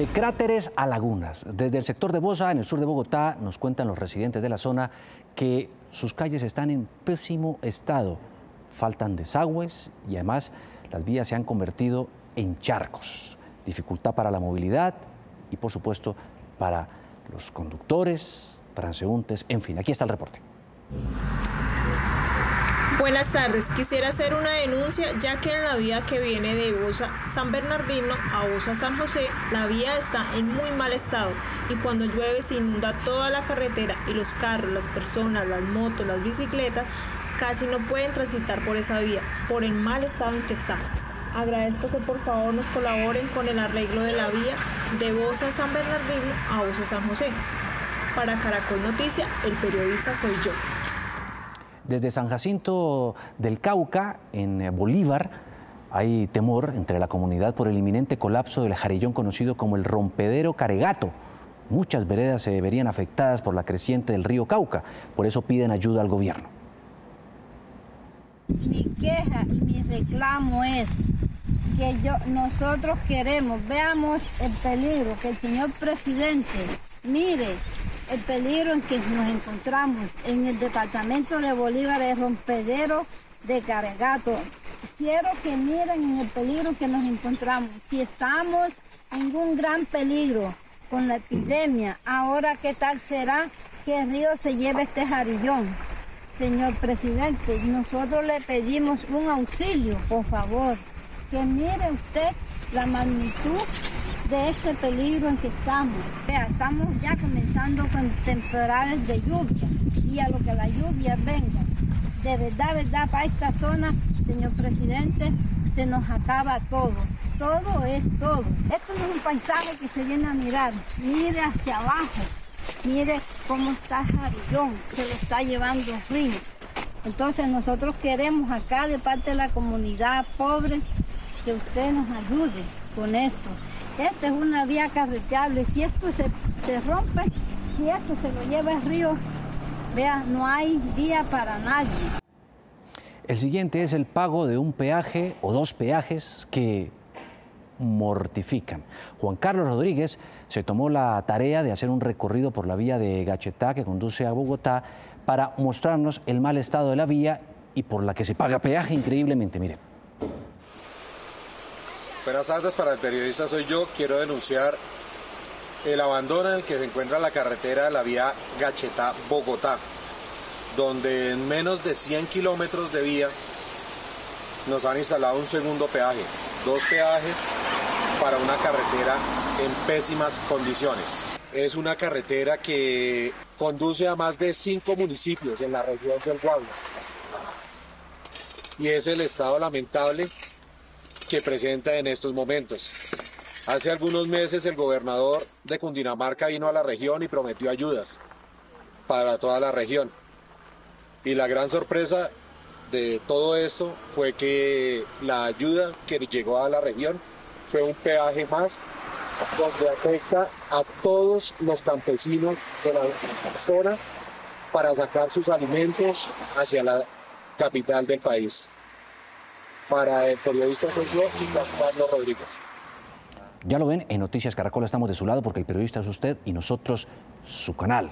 De cráteres a lagunas. Desde el sector de Bosa, en el sur de Bogotá, nos cuentan los residentes de la zona que sus calles están en pésimo estado. Faltan desagües y además las vías se han convertido en charcos. Dificultad para la movilidad y por supuesto para los conductores, transeúntes, en fin, aquí está el reporte. Buenas tardes, quisiera hacer una denuncia ya que en la vía que viene de Bosa San Bernardino a Bosa San José, la vía está en muy mal estado y cuando llueve se inunda toda la carretera y los carros, las personas, las motos, las bicicletas casi no pueden transitar por esa vía, por el mal estado en que está. Agradezco que por favor nos colaboren con el arreglo de la vía de Bosa San Bernardino a Bosa San José. Para Caracol Noticia, el periodista soy yo. Desde San Jacinto del Cauca, en eh, Bolívar, hay temor entre la comunidad por el inminente colapso del jarillón conocido como el rompedero Caregato. Muchas veredas se verían afectadas por la creciente del río Cauca, por eso piden ayuda al gobierno. Mi queja y mi reclamo es que yo, nosotros queremos, veamos el peligro, que el señor presidente mire el peligro en que nos encontramos en el departamento de Bolívar, el rompedero de Caregato. Quiero que miren en el peligro que nos encontramos. Si estamos en un gran peligro con la epidemia, ahora qué tal será que el río se lleve este jarillón. Señor presidente, nosotros le pedimos un auxilio, por favor, que mire usted la magnitud de este peligro en que estamos. Estamos ya comenzando con temporales de lluvia y a lo que la lluvia venga. De verdad, verdad, para esta zona, señor presidente, se nos acaba todo. Todo es todo. Esto no es un paisaje que se viene a mirar. Mire hacia abajo. Mire cómo está Jarillón, se lo está llevando río. Entonces nosotros queremos acá de parte de la comunidad pobre que usted nos ayude con esto. Esta es una vía carreteable. Si esto se, rompe, si esto se lo lleva el río, vea, no hay vía para nadie. El siguiente es el pago de un peaje o dos peajes que mortifican. Juan Carlos Rodríguez se tomó la tarea de hacer un recorrido por la vía de Gachetá que conduce a Bogotá para mostrarnos el mal estado de la vía y por la que se paga peaje increíblemente. Miren. Buenas tardes para el periodista Soy Yo. Quiero denunciar el abandono en el que se encuentra la carretera de la vía Gachetá-Bogotá, donde en menos de 100 kilómetros de vía nos han instalado un segundo peaje, dos peajes para una carretera en pésimas condiciones. Es una carretera que conduce a más de cinco municipios en la región del Guadalajara. Y es el estado lamentable que presenta en estos momentos. Hace algunos meses el gobernador de Cundinamarca vino a la región y prometió ayudas para toda la región. Y la gran sorpresa de todo esto fue que la ayuda que llegó a la región fue un peaje más donde afecta a todos los campesinos de la zona para sacar sus alimentos hacia la capital del país. Para el periodista soy yo y Rodríguez. Ya lo ven, en Noticias Caracol estamos de su lado porque el periodista es usted y nosotros su canal.